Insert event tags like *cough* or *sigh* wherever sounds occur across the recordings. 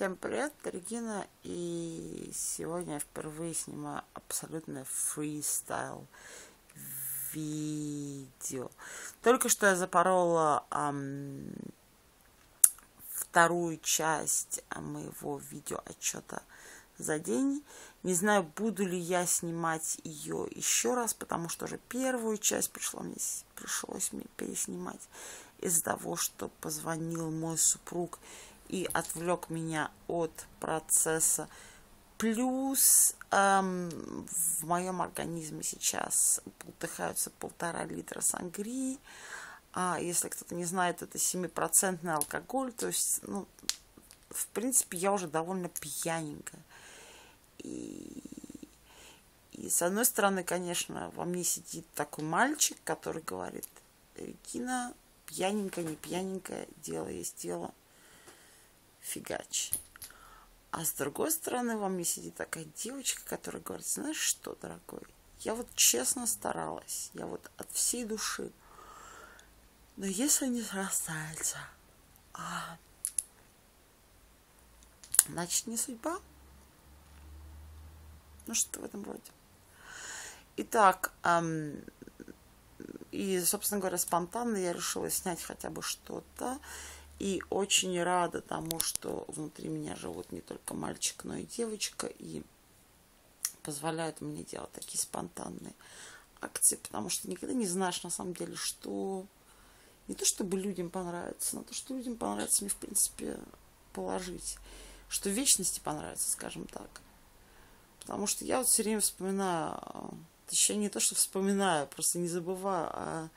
Всем привет, Регина, и сегодня я впервые снимаю абсолютно фристайл видео. Только что я запорола эм, вторую часть моего видео отчета за день. Не знаю, буду ли я снимать ее еще раз, потому что уже первую часть пришло мне, пришлось мне переснимать из-за того, что позвонил мой супруг и отвлек меня от процесса. Плюс эм, в моем организме сейчас бултыхаются полтора литра сангрии. А если кто-то не знает, это 7% алкоголь. То есть, ну, в принципе, я уже довольно пьяненькая. И, и с одной стороны, конечно, во мне сидит такой мальчик, который говорит, Регина, пьяненькая, не пьяненькая, дело есть дело фигач. А с другой стороны, во мне сидит такая девочка, которая говорит, знаешь что, дорогой, я вот честно старалась, я вот от всей души. Но если не срастается, а, значит не судьба. Ну что в этом роде. Итак, эм, и, собственно говоря, спонтанно я решила снять хотя бы что-то. И очень рада тому, что внутри меня живут не только мальчик, но и девочка. И позволяют мне делать такие спонтанные акции, потому что никогда не знаешь на самом деле, что не то чтобы людям понравится, но то, что людям понравится, мне в принципе положить, что вечности понравится, скажем так. Потому что я вот все время вспоминаю, точнее не то, что вспоминаю, просто не забываю о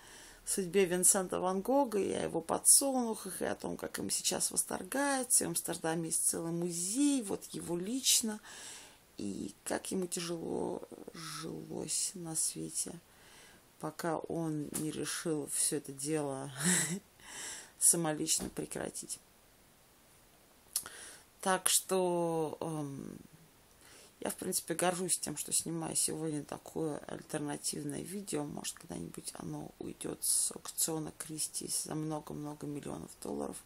судьбе Винсента Ван Гога и о его подсолнухах, и о том, как им сейчас восторгается. В Амстердаме есть целый музей, вот его лично. И как ему тяжело жилось на свете, пока он не решил все это дело *laughs* самолично прекратить. Так что эм, я, в принципе, горжусь тем, что снимаю сегодня такое альтернативное видео. Может, когда-нибудь оно уйдет с аукциона Кристис за много-много миллионов долларов.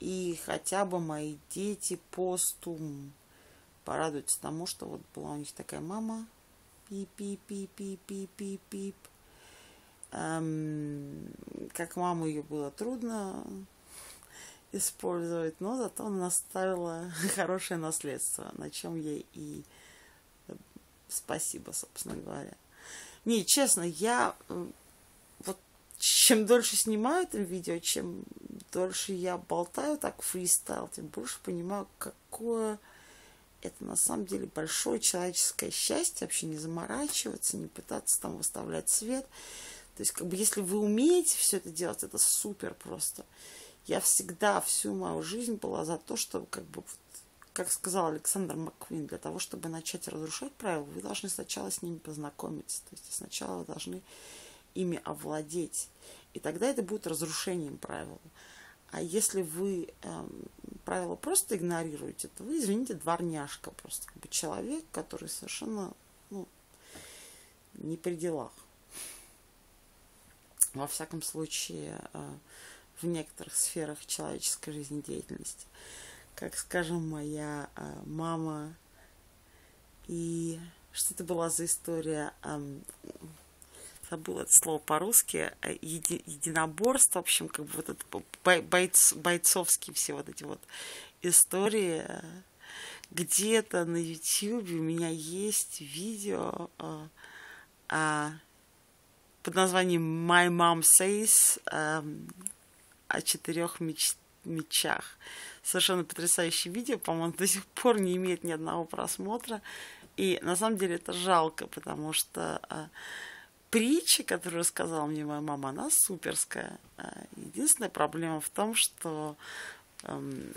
И хотя бы мои дети постум порадуются тому, что вот была у них такая мама. Пип-пип-пип-пип-пип-пип. Эм, как маму ее было трудно использовать, но зато она оставила *laughs* хорошее наследство, на чем ей и спасибо, собственно говоря. Не, честно, я вот чем дольше снимаю это видео, чем дольше я болтаю так фристайл, тем больше понимаю, какое это на самом деле большое человеческое счастье, вообще не заморачиваться, не пытаться там выставлять свет. То есть, как бы, если вы умеете все это делать, это супер просто. Я всегда всю мою жизнь была за то, чтобы как бы как сказал Александр Маккуин, для того, чтобы начать разрушать правила, вы должны сначала с ними познакомиться. То есть сначала вы должны ими овладеть. И тогда это будет разрушением правил. А если вы э, правила просто игнорируете, то вы, извините, дворняжка просто. Как бы человек, который совершенно ну, не при делах. Во всяком случае, э, в некоторых сферах человеческой жизнедеятельности как, скажем, моя э, мама. И что это была за история? Забыла это слово по-русски. Э, еди, единоборство, в общем, как бы вот это бойц, бойцовские все вот эти вот истории. Где-то на YouTube у меня есть видео э, э, под названием My Mom Says э, о четырех меч, мечах совершенно потрясающее видео, по-моему, до сих пор не имеет ни одного просмотра. И на самом деле это жалко, потому что а, притча, которую рассказала мне моя мама, она суперская. А, единственная проблема в том, что эм,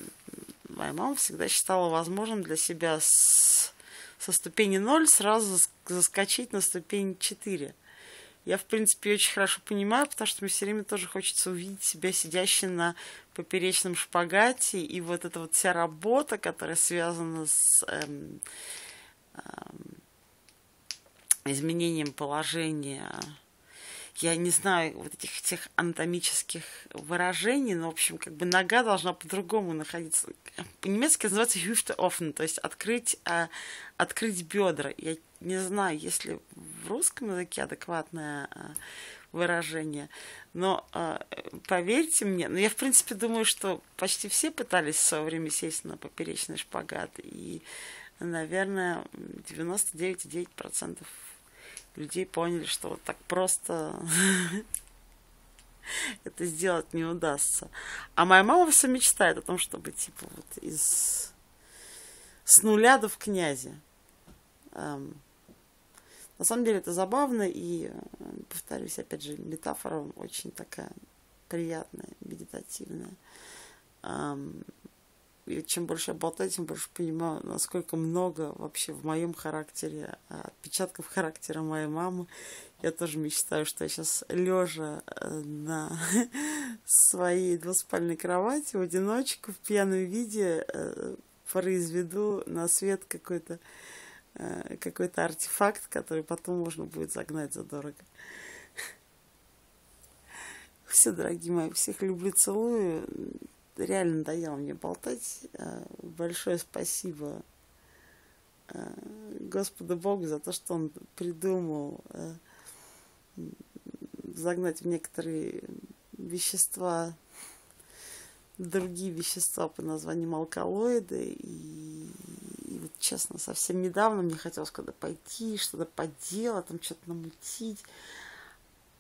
моя мама всегда считала возможным для себя с, со ступени 0 сразу заскочить на ступень 4 я, в принципе, очень хорошо понимаю, потому что мне все время тоже хочется увидеть себя сидящей на поперечном шпагате, и вот эта вот вся работа, которая связана с эм, эм, изменением положения я не знаю вот этих всех анатомических выражений, но, в общем, как бы нога должна по-другому находиться. По-немецки называется Hüfte offen, то есть открыть, а, открыть бедра. Я не знаю, есть ли в русском языке адекватное а, выражение, но а, поверьте мне, ну я в принципе думаю, что почти все пытались в свое время сесть на поперечный шпагат, и, наверное, 99,9% людей поняли, что вот так просто *laughs* это сделать не удастся. А моя мама все мечтает о том, чтобы типа вот из с нуля до в князе. Эм, на самом деле это забавно и, повторюсь, опять же, метафора очень такая приятная, медитативная. И чем больше я болтаю, тем больше понимаю, насколько много вообще в моем характере, а, отпечатков характера моей мамы. Я тоже мечтаю, что я сейчас лежа э, на *laughs* своей двуспальной кровати в одиночку в пьяном виде э, произведу на свет какой-то какой-то артефакт, который потом можно будет загнать задорого. Все, дорогие мои, всех люблю, целую реально надоело мне болтать. Э, большое спасибо э, Господу Богу за то, что Он придумал э, загнать в некоторые вещества, другие вещества по названием алкалоиды. И, честно, совсем недавно мне хотелось куда пойти, что-то поделать, там что-то намутить.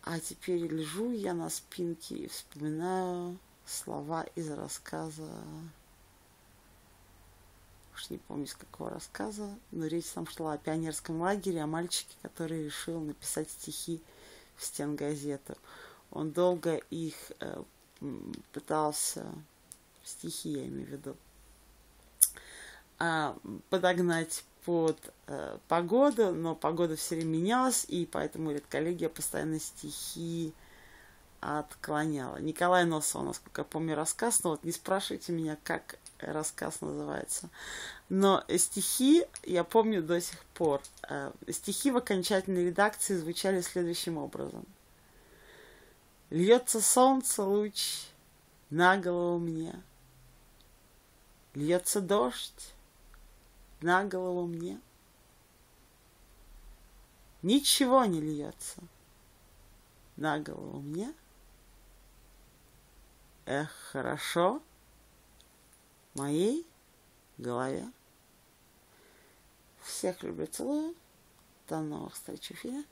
А теперь лежу я на спинке и вспоминаю слова из рассказа, уж не помню, из какого рассказа, но речь там шла о пионерском лагере, о мальчике, который решил написать стихи в стенгазету. Он долго их э, пытался, стихи я имею в виду, э, подогнать под э, погоду, но погода все время менялась, и поэтому редколлегия постоянно стихи отклоняла. Николай Носов, насколько я помню, рассказ, но вот не спрашивайте меня, как рассказ называется. Но стихи я помню до сих пор. Э, стихи в окончательной редакции звучали следующим образом. Льется солнце луч на голову мне. Льется дождь на голову мне. Ничего не льется на голову мне – Эх, хорошо моей голове. Всех люблю, целую. До новых встреч в.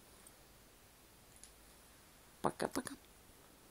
Пока-пока.